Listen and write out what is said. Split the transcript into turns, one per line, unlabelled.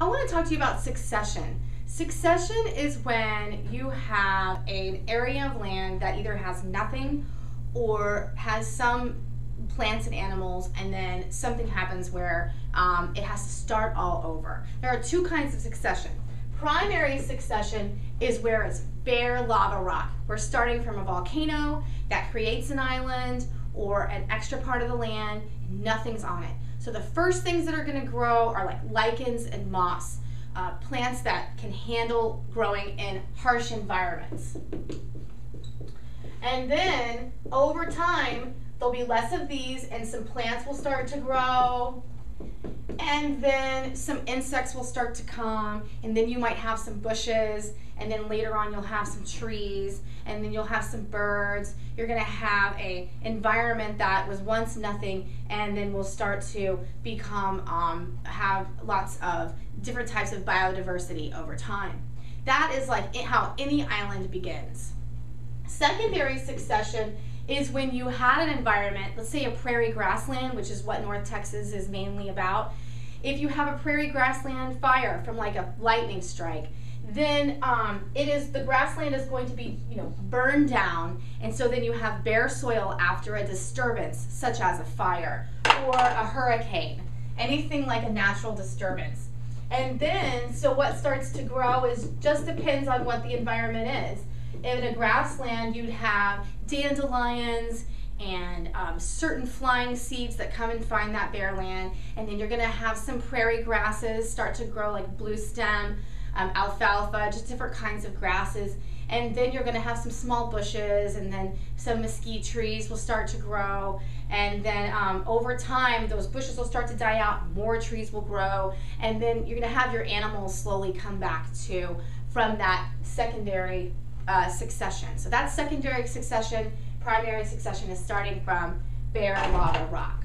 I want to talk to you about succession. Succession is when you have an area of land that either has nothing or has some plants and animals, and then something happens where um, it has to start all over. There are two kinds of succession. Primary succession is where it's bare lava rock. We're starting from a volcano that creates an island or an extra part of the land, nothing's on it. So the first things that are going to grow are like lichens and moss, uh, plants that can handle growing in harsh environments. And then over time, there'll be less of these and some plants will start to grow and then some insects will start to come and then you might have some bushes and then later on you'll have some trees and then you'll have some birds you're going to have a environment that was once nothing and then will start to become um, have lots of different types of biodiversity over time that is like how any island begins secondary succession is when you had an environment, let's say a prairie grassland, which is what North Texas is mainly about. If you have a prairie grassland fire from like a lightning strike, then um, it is the grassland is going to be you know burned down, and so then you have bare soil after a disturbance, such as a fire or a hurricane, anything like a natural disturbance. And then, so what starts to grow is just depends on what the environment is in a grassland, you'd have dandelions and um, certain flying seeds that come and find that bare land. And then you're going to have some prairie grasses start to grow, like blue stem, um, alfalfa, just different kinds of grasses. And then you're going to have some small bushes, and then some mesquite trees will start to grow. And then um, over time, those bushes will start to die out, more trees will grow, and then you're going to have your animals slowly come back to from that secondary uh, succession. So that's secondary succession. Primary succession is starting from bare lava rock.